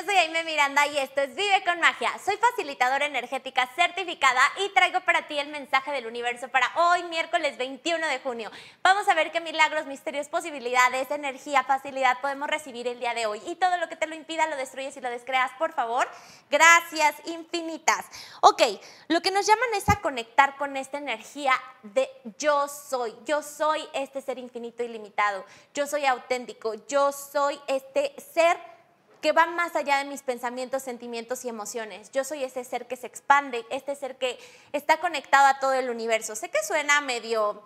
yo soy Aime Miranda y esto es Vive con Magia. Soy facilitadora energética certificada y traigo para ti el mensaje del universo para hoy, miércoles 21 de junio. Vamos a ver qué milagros, misterios, posibilidades, energía, facilidad podemos recibir el día de hoy. Y todo lo que te lo impida lo destruyes y lo descreas, por favor. Gracias infinitas. Ok, lo que nos llaman es a conectar con esta energía de yo soy. Yo soy este ser infinito y limitado. Yo soy auténtico. Yo soy este ser que va más allá de mis pensamientos, sentimientos y emociones. Yo soy ese ser que se expande, este ser que está conectado a todo el universo. Sé que suena medio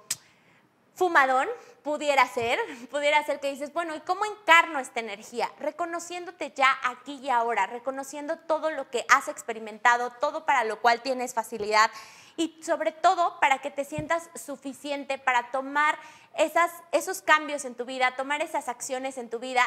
fumadón, pudiera ser, pudiera ser que dices, bueno, ¿y cómo encarno esta energía? Reconociéndote ya aquí y ahora, reconociendo todo lo que has experimentado, todo para lo cual tienes facilidad y sobre todo para que te sientas suficiente para tomar esas, esos cambios en tu vida, tomar esas acciones en tu vida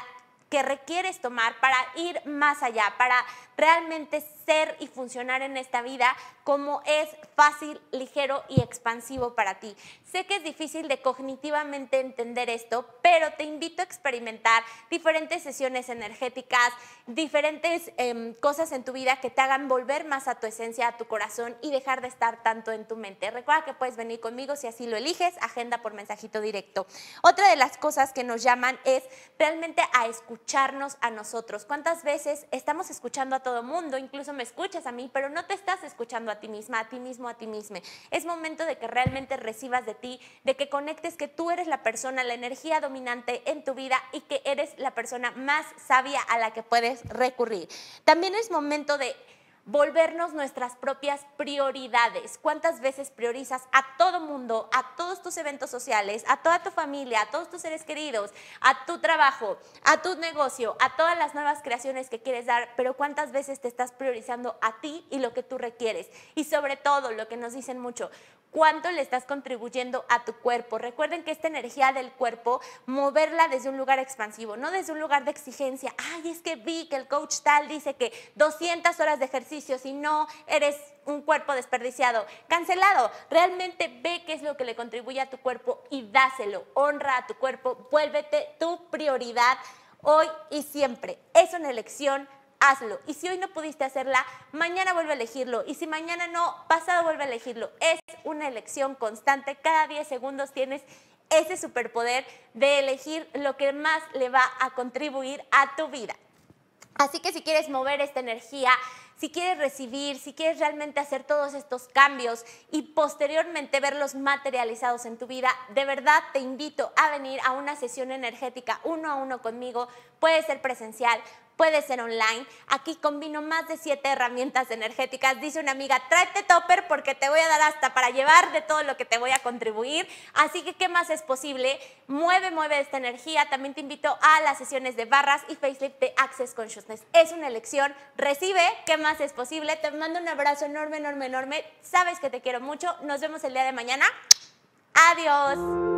que requieres tomar para ir más allá, para realmente ser y funcionar en esta vida como es fácil, ligero y expansivo para ti. Sé que es difícil de cognitivamente entender esto, pero te invito a experimentar diferentes sesiones energéticas, diferentes em, cosas en tu vida que te hagan volver más a tu esencia, a tu corazón y dejar de estar tanto en tu mente. Recuerda que puedes venir conmigo si así lo eliges, agenda por mensajito directo. Otra de las cosas que nos llaman es realmente a escucharnos a nosotros. ¿Cuántas veces estamos escuchando a todo mundo? Incluso me escuchas a mí, pero no te estás escuchando a ti misma, a ti mismo, a ti misma. Es momento de que realmente recibas de ti, de que conectes que tú eres la persona, la energía dominante en tu vida y que eres la persona más sabia a la que puedes recurrir. También es momento de volvernos nuestras propias prioridades. ¿Cuántas veces priorizas a todo mundo, a todos tus eventos sociales, a toda tu familia, a todos tus seres queridos, a tu trabajo, a tu negocio, a todas las nuevas creaciones que quieres dar? Pero ¿cuántas veces te estás priorizando a ti y lo que tú requieres? Y sobre todo, lo que nos dicen mucho, cuánto le estás contribuyendo a tu cuerpo. Recuerden que esta energía del cuerpo, moverla desde un lugar expansivo, no desde un lugar de exigencia. Ay, es que vi que el coach tal dice que 200 horas de ejercicio, si no eres un cuerpo desperdiciado, cancelado. Realmente ve qué es lo que le contribuye a tu cuerpo y dáselo. Honra a tu cuerpo, vuélvete tu prioridad hoy y siempre. Es una elección hazlo. Y si hoy no pudiste hacerla, mañana vuelve a elegirlo. Y si mañana no, pasado vuelve a elegirlo. Es una elección constante. Cada 10 segundos tienes ese superpoder de elegir lo que más le va a contribuir a tu vida. Así que si quieres mover esta energía, si quieres recibir, si quieres realmente hacer todos estos cambios y posteriormente verlos materializados en tu vida, de verdad te invito a venir a una sesión energética uno a uno conmigo. Puede ser presencial, puede ser online. Aquí combino más de siete herramientas energéticas. Dice una amiga, tráete topper porque te voy a dar hasta para llevar de todo lo que te voy a contribuir. Así que, ¿qué más es posible? Mueve, mueve esta energía. También te invito a las sesiones de barras y facelift de Access Consciousness. Es una elección. Recibe, ¿qué más es posible? Te mando un abrazo enorme, enorme, enorme. Sabes que te quiero mucho. Nos vemos el día de mañana. Adiós.